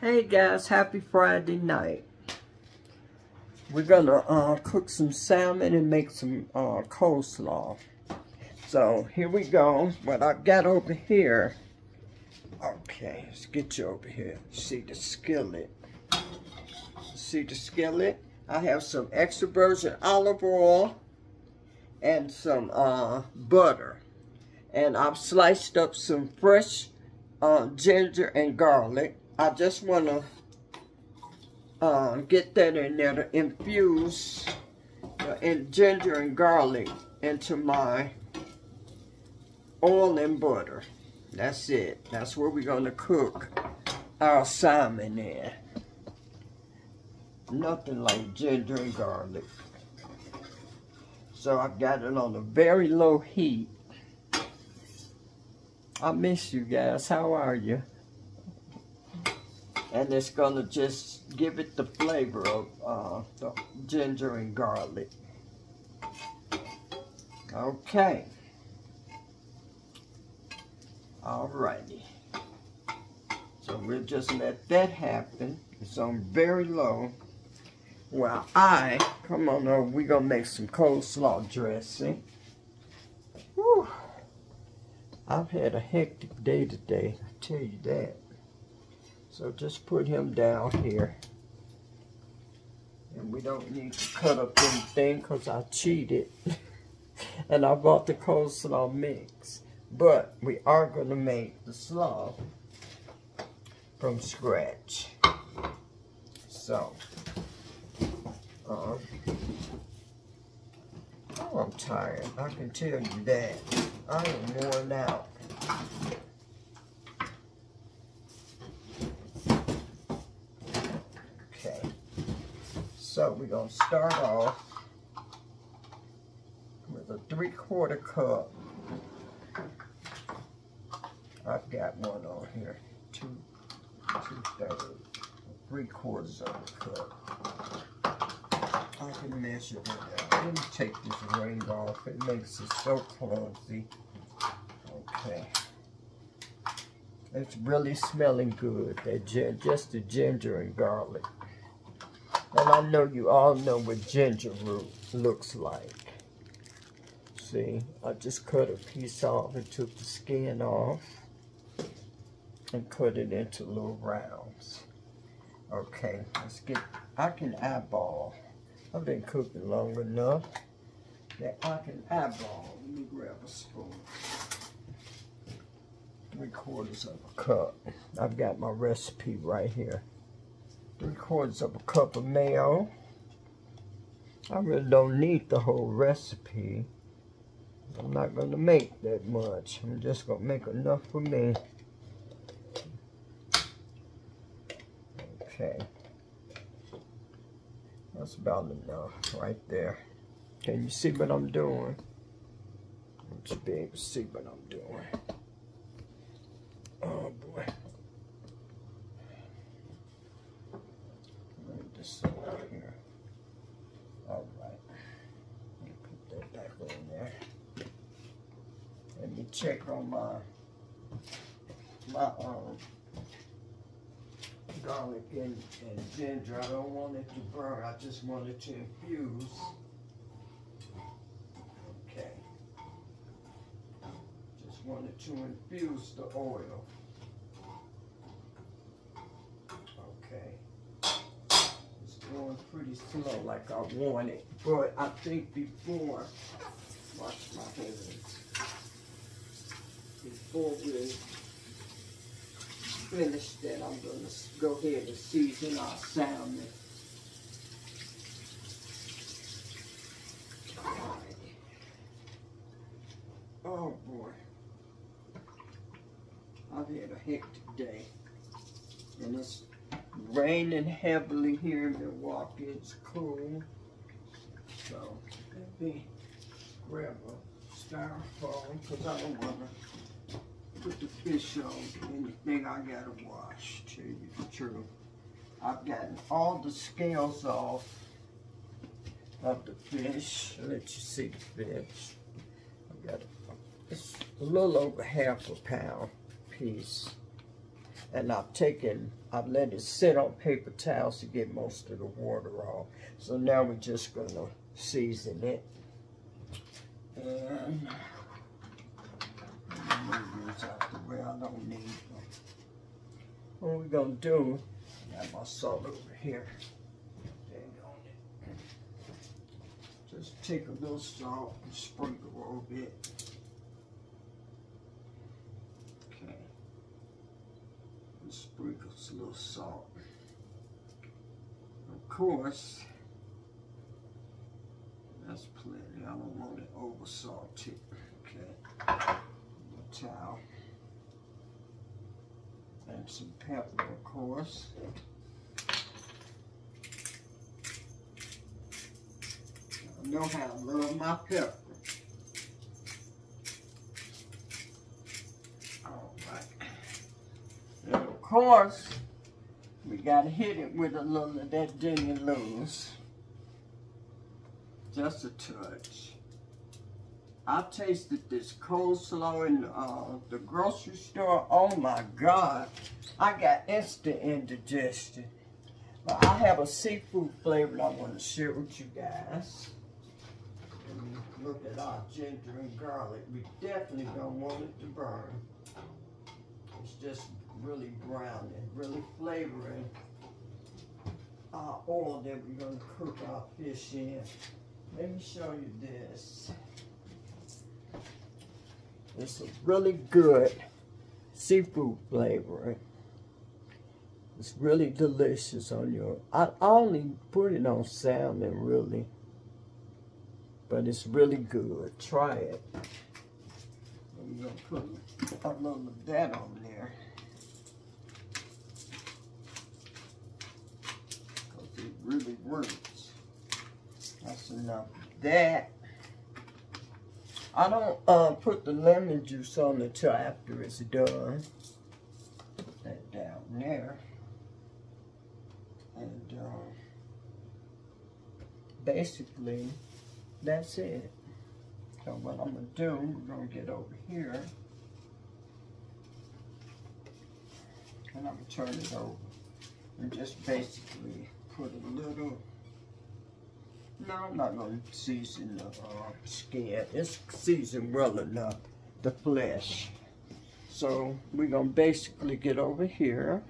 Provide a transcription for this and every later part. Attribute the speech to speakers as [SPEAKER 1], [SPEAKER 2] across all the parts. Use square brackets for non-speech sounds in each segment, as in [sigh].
[SPEAKER 1] Hey guys, happy Friday night. We're gonna uh, cook some salmon and make some uh, coleslaw. So here we go. What I've got over here. Okay, let's get you over here. See the skillet. See the skillet? I have some extra virgin olive oil and some uh, butter. And I've sliced up some fresh uh, ginger and garlic. I just want to uh, get that in there to infuse in ginger and garlic into my oil and butter. That's it. That's where we're going to cook our salmon in. Nothing like ginger and garlic. So I've got it on a very low heat. I miss you guys. How are you? And it's to just give it the flavor of uh, the ginger and garlic. Okay. Alrighty. So we'll just let that happen. It's on very low. Well, I, come on over, we're to make some coleslaw dressing. Whew. I've had a hectic day today, I tell you that. So just put him down here. And we don't need to cut up anything because I cheated. [laughs] and I bought the coleslaw mix. But we are going to make the slaw from scratch. So, um, oh, I'm tired. I can tell you that. I am worn out. Okay. So we're going to start off with a three quarter cup I've got one on here. Two, two thirds, three quarters of a cup. I can measure it out. Let me take this ring off. It makes it so clumsy. Okay. It's really smelling good. That just the ginger and garlic. And I know you all know what ginger root looks like. See, I just cut a piece off and took the skin off and cut it into little rounds. Okay, let's get, I can eyeball. I've been cooking long enough that I can eyeball. Let me grab a spoon. Three quarters of a cup. I've got my recipe right here. Three quarters of a cup of mayo. I really don't need the whole recipe. I'm not going to make that much. I'm just going to make enough for me. Okay. That's about enough right there. Can you see what I'm doing? You be able to see what I'm doing. Oh boy. Let this over here. All right. Let me put that back in there. Let me check on my my um garlic and, and ginger. I don't want it to burn. I just want it to infuse. Okay. Just want it to infuse the oil. Okay. It's going pretty slow like I want it. But I think before, watch my hands. Before we finish that, I'm going to go ahead and season our salmon. Oh boy. I've had a hectic day. And it's raining heavily here in Milwaukee. It's cool. So, let me grab a styrofoam because I don't want to put the fish on anything I gotta wash, to you the truth. I've gotten all the scales off of the fish. Let you see the fish. I've got a, it's a little over half a pound piece. And I've taken, I've let it sit on paper towels to get most of the water off. So now we're just gonna season it. And move these out the way, I don't need them. What we're gonna do, I got my salt over here. Just take a little salt and sprinkle a little bit. Okay. And sprinkle a little salt. Of course, that's plenty. I don't want it over salted. Okay. Towel. And some pepper, of course. I know how to love my pepper. All right. And of course, we got to hit it with a little of that Dinny Lou's. Just a touch. I tasted this coleslaw in uh, the grocery store. Oh my God. I got instant indigestion. But I have a seafood flavor I want to share with you guys. Look at our ginger and garlic. We definitely don't want it to burn. It's just really brown and really flavoring our oil that we're going to cook our fish in. Let me show you this. It's a really good seafood flavor. It's really delicious on your, I only put it on salmon really, but it's really good. Try it. I'm gonna put a little of that on there. Cause it really works. That's enough of that. I don't uh, put the lemon juice on until after it's done. Put that down there. And uh, basically, that's it. So what I'm going to do, we're going to get over here. And I'm going to turn it over. And just basically put a little no, I'm not going to season the uh, skin. It's seasoned well enough, the flesh. So we're going to basically get over here.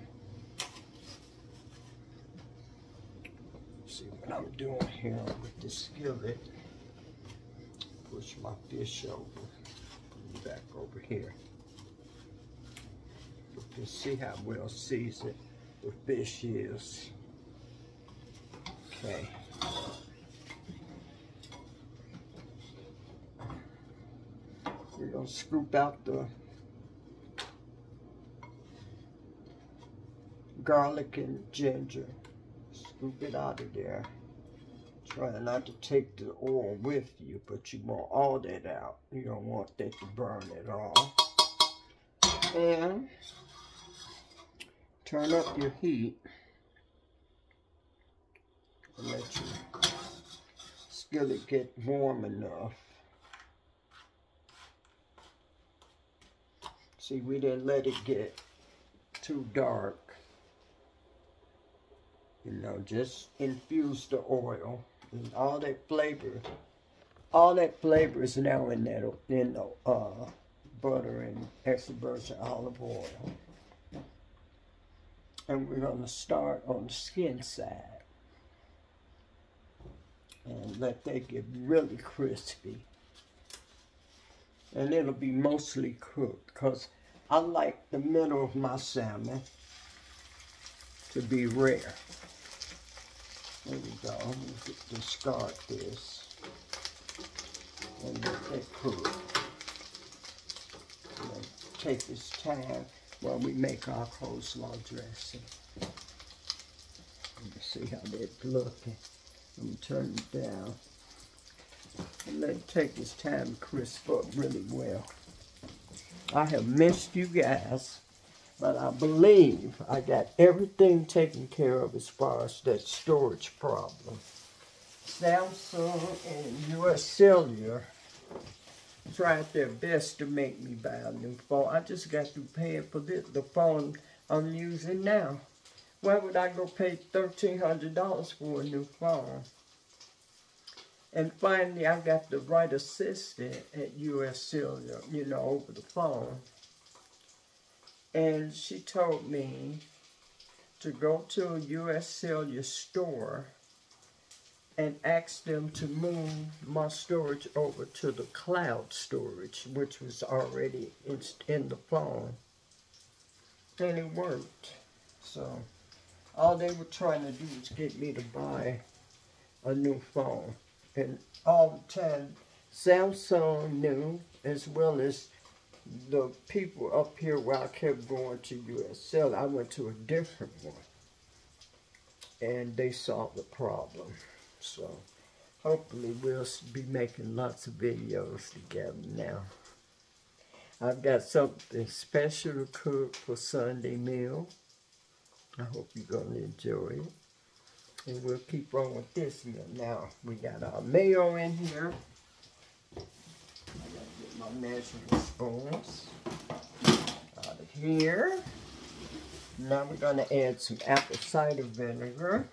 [SPEAKER 1] See what I'm doing here with the skillet. Push my fish over. Back over here. You can see how well seasoned the fish is. Okay. To scoop out the garlic and ginger. Scoop it out of there. Try not to take the oil with you, but you want all that out. You don't want that to burn at all. And turn up your heat. And let your skillet get warm enough. See, we didn't let it get too dark. You know, just infuse the oil and all that flavor. All that flavor is now in that in the uh, butter and extra virgin olive oil. And we're going to start on the skin side. And let that get really crispy. And it'll be mostly cooked because I like the middle of my salmon to be rare. There we go. I'm going to discard this and let that cook. Take this time while we make our coleslaw dressing. Let me see how that's looking. I'm going to turn it down. And let it take this time to crisp up really well. I have missed you guys, but I believe I got everything taken care of as far as that storage problem. Samsung and US Cellular tried their best to make me buy a new phone. I just got through paying for the phone I'm using now. Why would I go pay $1,300 for a new phone? And finally, I got the right assistant at U.S. Cellular, you know, over the phone. And she told me to go to a U.S. Cellular store and ask them to move my storage over to the cloud storage, which was already in, in the phone. And it worked. So, all they were trying to do was get me to buy a new phone. And all the time, Samsung knew, as well as the people up here where I kept going to USL, I went to a different one. And they solved the problem. So hopefully we'll be making lots of videos together now. I've got something special to cook for Sunday meal. I hope you're going to enjoy it. And we'll keep on with this meal. Now, we got our mayo in here. I got to get my measuring spoons out of here. Now we're to add some apple cider vinegar.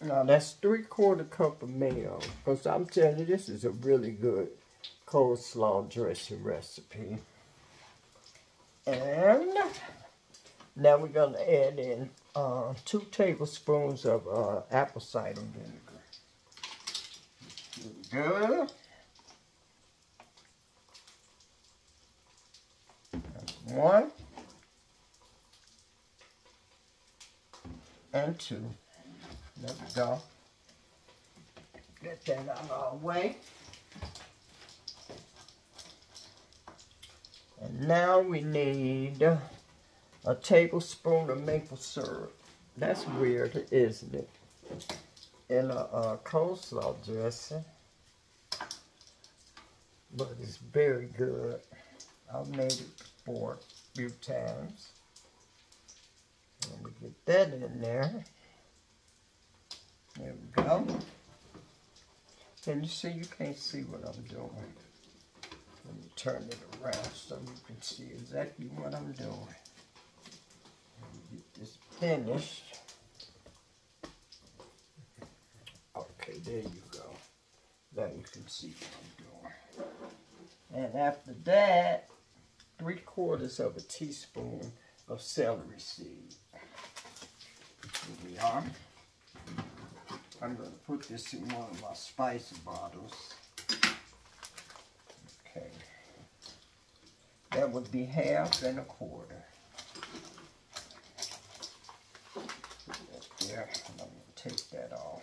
[SPEAKER 1] Now that's three quarter cup of mayo. Because I'm telling you, this is a really good coleslaw dressing recipe. And now we're to add in uh, two tablespoons of uh, apple cider vinegar. Good. One. And two. There we go. Get that out of our way. And now we need a tablespoon of maple syrup. That's weird, isn't it? In a, a coleslaw dressing. But it's very good. I've made it before a few times. Let me get that in there. There we go. Can you see? You can't see what I'm doing. Let me turn it around so you can see exactly what I'm doing. Let me get this finished. Okay, there you go. Now you can see what I'm doing. And after that, three quarters of a teaspoon of celery seed. Here we are. I'm going to put this in one of my spice bottles. Okay. That would be half and a quarter. Put that there, I'm going to take that off.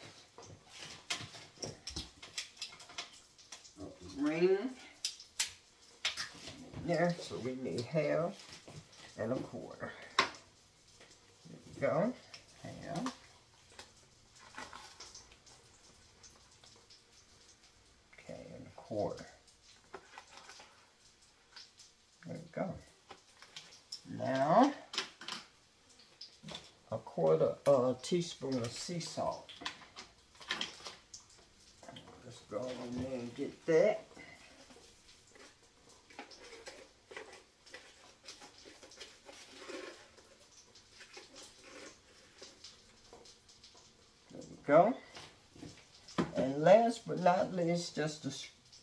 [SPEAKER 1] Ring. There, so we need half and a quarter. There we go. Half. Okay, and a quarter. There we go. Now, a quarter of a teaspoon of sea salt. Let's go in there and get that. There we go. And last but not least, just a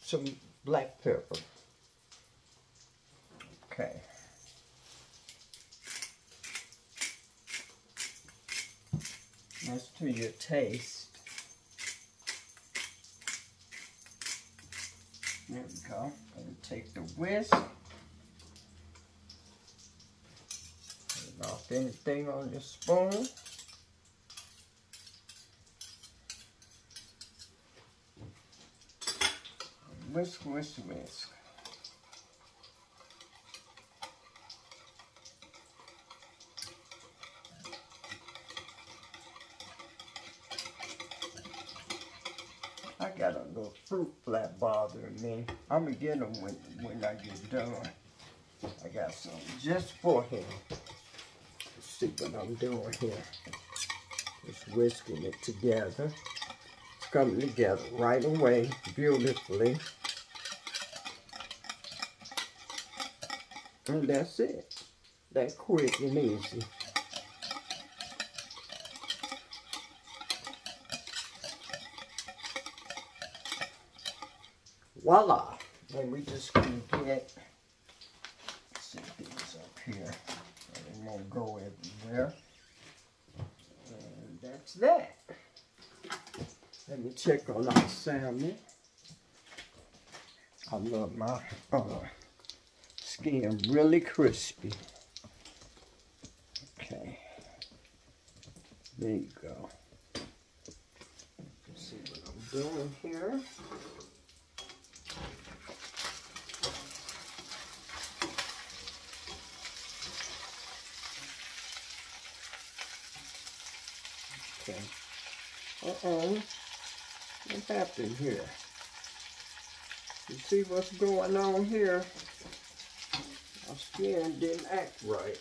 [SPEAKER 1] some black pepper. Okay. That's to your taste. There we go. And take the whisk. Take off anything on your spoon. whisk, whisk, whisk. I got a fly bothering me. I'm gonna get them when, when I get done. I got some just for him. Let's see what I'm doing here. Just whisking it together. It's coming together right away, beautifully. And that's it. that quick and easy. Voila! Then we just gonna get set these up here. They won't go everywhere. And that's that. Let me check on our salmon. I love my uh, skin really crispy. Okay. There you go. Let's see what I'm doing here. Okay. Uh-oh. What happened here? You see what's going on here? My skin didn't act right.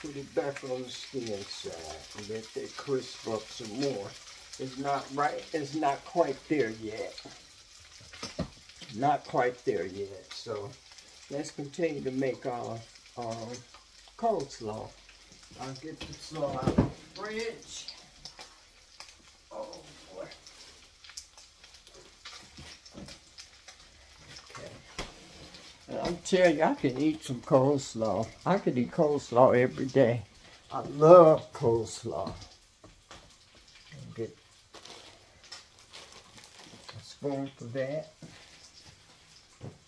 [SPEAKER 1] Put it back on the skin side and let that crisp up some more. It's not right, it's not quite there yet. Not quite there yet. So let's continue to make our um, coleslaw. I'll get the slaw out of the fridge. Oh boy. Okay. I'm telling you, I can eat some coleslaw. I could eat coleslaw every day. I love coleslaw. Get a spoon for that.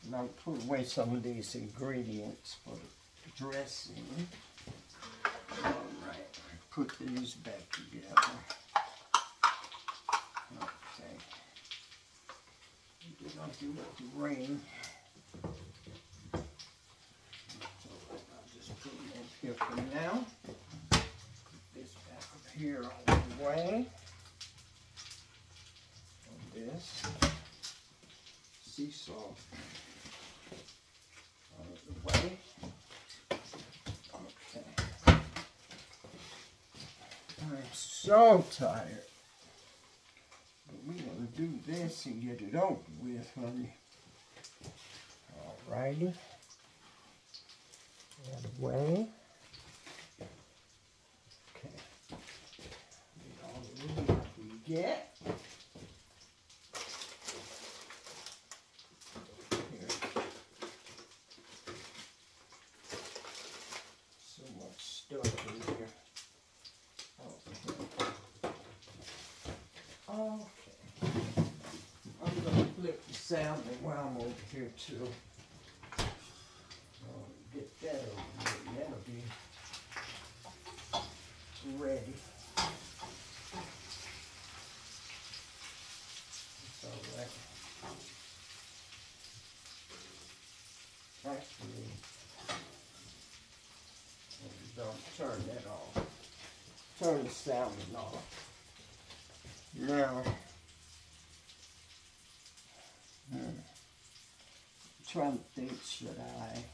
[SPEAKER 1] And I'll put away some of these ingredients for the dressing. Alright, put these back together. Okay. I'll do with the ring. So I'll just put them here for now. This back up here on the way. On this. Sea salt. Out of the way. Okay. I'm so tired. But we're gonna do this and get it over with, honey. Alrighty. That away. Okay. Get all the room we get. So much stuff in here. Okay. Okay. I'm gonna flip the salmon while I'm over here too. Oh, Get that over here, that'll be ready. It's all right. Actually, don't turn that off. Turn the salmon off. Now, hmm, trying to think, should I?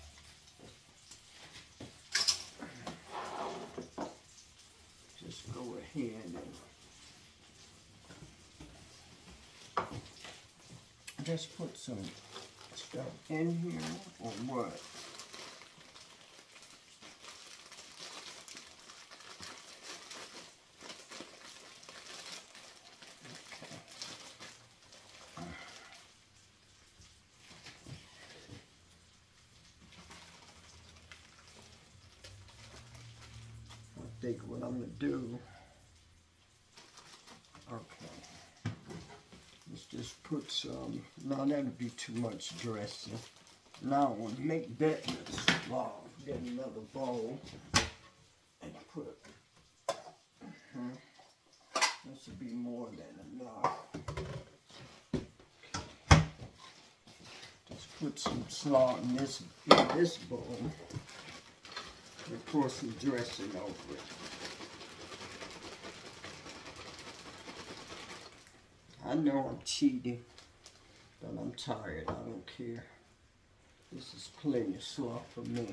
[SPEAKER 1] Just go ahead and just put some stuff in here or what? Think what I'm gonna do. Okay. Let's just put some. No, that'll be too much dressing. Now I want to make that slaw. Get another bowl and put. This will be more than enough. Just put some slaw in this in this bowl and pour some dressing over it. I know I'm cheating, but I'm tired. I don't care. This is plenty of slaw for me.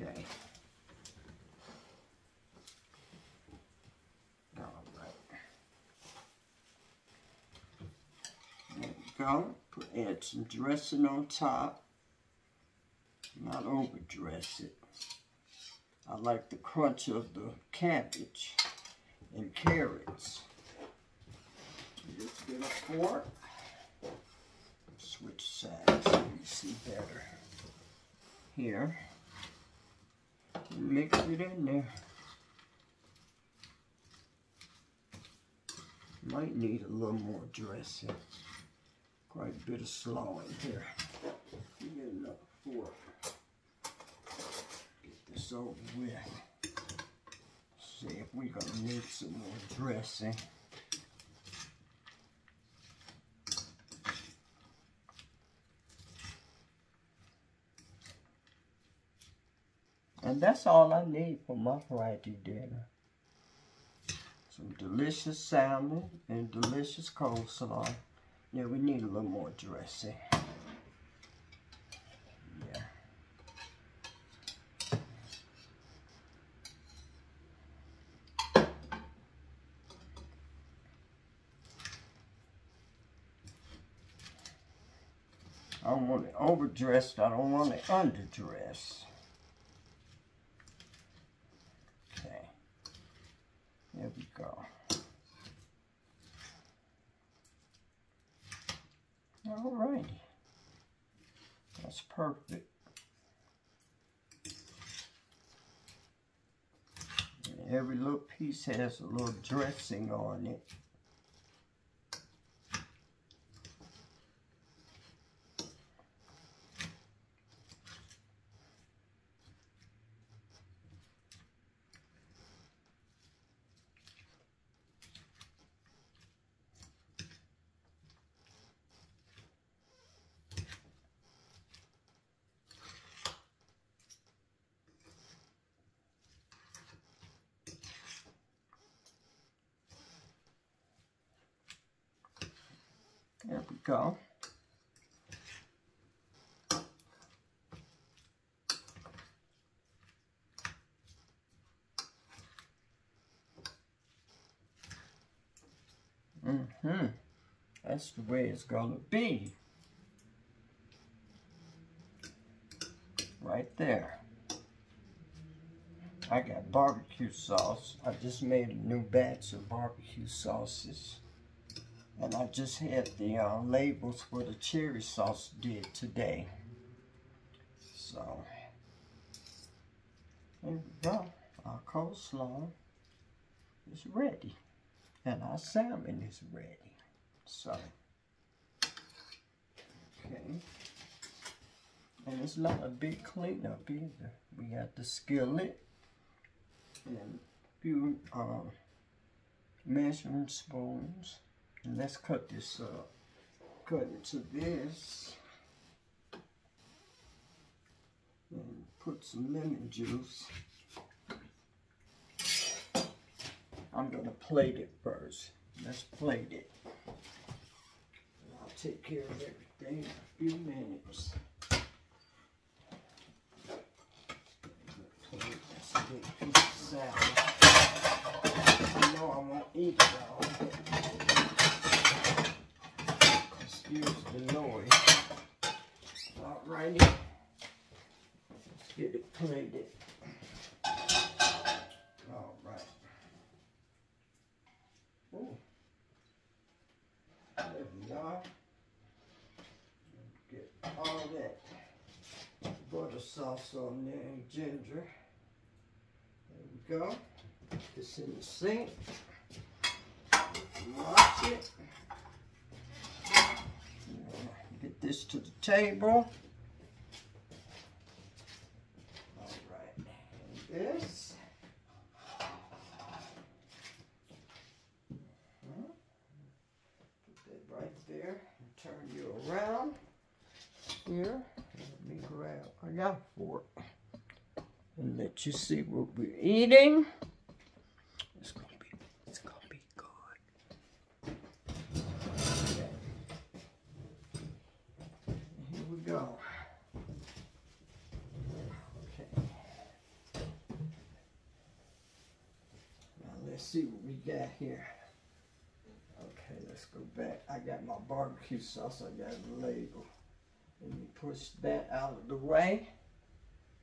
[SPEAKER 1] Okay. Go. Add some dressing on top. Not overdress it. I like the crunch of the cabbage and carrots. Just get a fork. Switch sides so you see better. Here. Mix it in there. Might need a little more dressing. Quite a bit of slaw in here. Get another fork. Over with. See if we're gonna need some more dressing. And that's all I need for my Friday dinner. Some delicious salmon and delicious coleslaw. Yeah, we need a little more dressing. Yeah. I don't want it overdressed. I don't want it underdressed. Okay. There we go. All right. That's perfect. Every little piece has a little dressing on it. There we go. Mm-hmm. That's the way it's gonna be. Right there. I got barbecue sauce. I just made a new batch of barbecue sauces. And I just had the uh, labels for the cherry sauce did today. So, there we go. Our coleslaw is ready. And our salmon is ready. So, okay. And it's not a big cleanup either. We got the skillet and a few uh, measuring spoons. And let's cut this up. Cut into this. And put some lemon juice. I'm to plate it first. Let's plate it. Take care of everything in a few minutes. That's a big piece of salad. I know I won't eat it all. Excuse the noise. Alrighty. Let's get it plated. Alright. Ooh. There we are. Get all that butter sauce on there and ginger. There we go. Put this in the sink. Wash it. Get this to the table. All right, and this. Put that right there turn you around. Here, let me grab, I got a fork. And let you see what we're eating. It's gonna be, it's gonna be good. Okay. Here we go. Okay. Now let's see what we got here. Okay, let's go back. I got my barbecue sauce. I got a label. Let me push that out of the way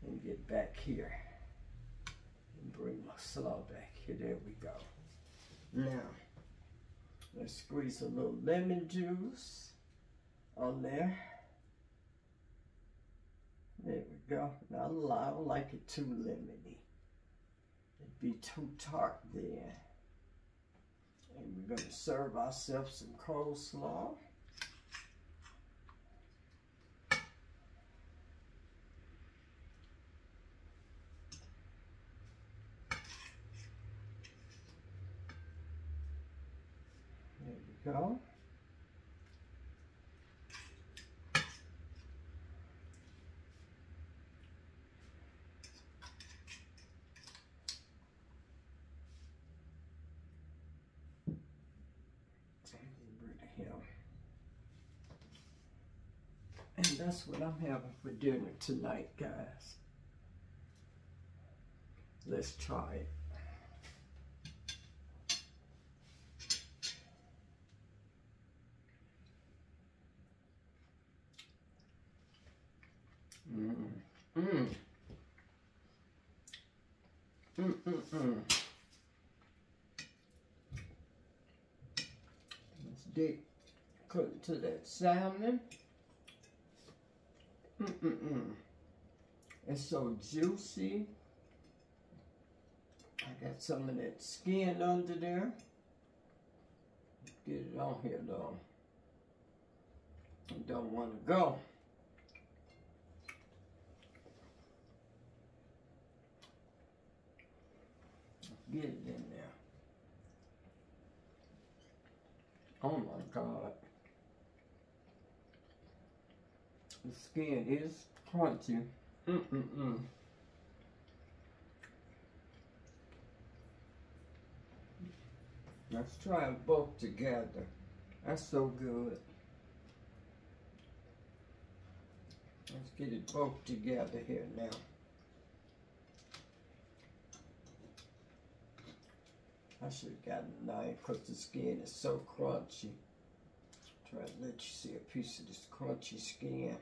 [SPEAKER 1] and get back here. And bring my slaw back here. There we go. Now, let's squeeze a little lemon juice on there. There we go. Not a lot. I don't like it too lemony. It'd be too tart there. And we're going to serve ourselves some coleslaw. There we go. And that's what I'm having for dinner tonight, guys. Let's try it. Mmm. Mmm, mmm, mmm. Let's dig cook to that salmon. Mm-mm-mm. It's so juicy. I got some of that skin under there. Get it on here though. I don't want to go. Get it in there. Oh my God. The skin is crunchy. Mm-mm-mm. Let's try them both together. That's so good. Let's get it both together here now. I should have gotten a knife because the skin is so crunchy. Try to let you see a piece of this crunchy skin.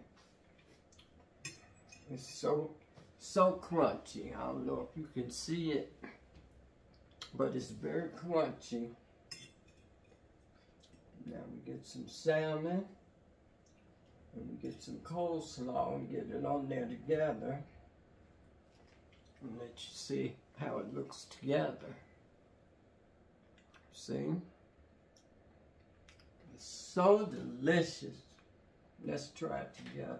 [SPEAKER 1] It's so, so crunchy. I don't know if you can see it, but it's very crunchy. Now we get some salmon, and we get some coleslaw and get it on there together. And let you see how it looks together. See? It's so delicious. Let's try it together.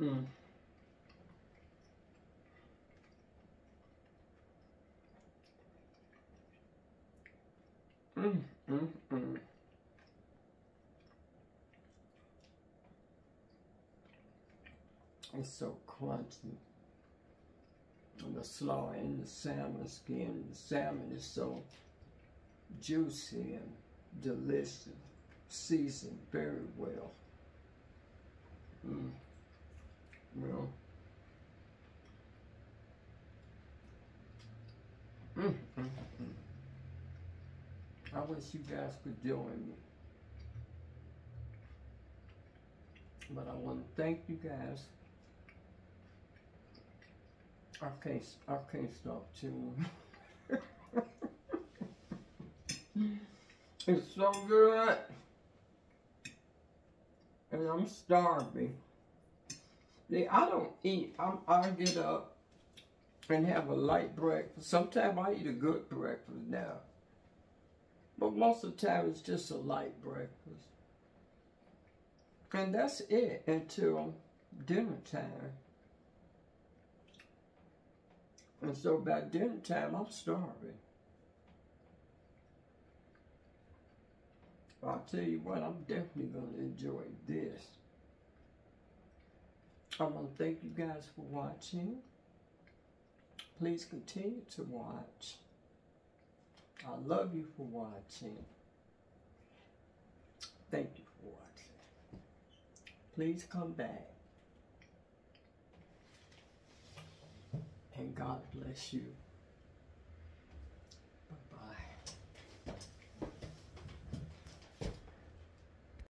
[SPEAKER 1] Mm. Mm, mm, mm. It's so crunchy. The slaw and the salmon skin. The salmon is so juicy and delicious. Seasoned very well. Mm. Well. Mm, mm, mm. I wish you guys could join me. But I want to thank you guys. I can't, I can't stop chewing. [laughs] it's so good. And I'm starving. See, I don't eat. I'm, I get up and have a light breakfast. Sometimes I eat a good breakfast now. But most of the time it's just a light breakfast. And that's it until dinner time. And so by dinner time, I'm starving. I'll tell you what, I'm definitely going to enjoy this. I want to thank you guys for watching. Please continue to watch. I love you for watching. Thank you for watching. Please come back. And God bless you.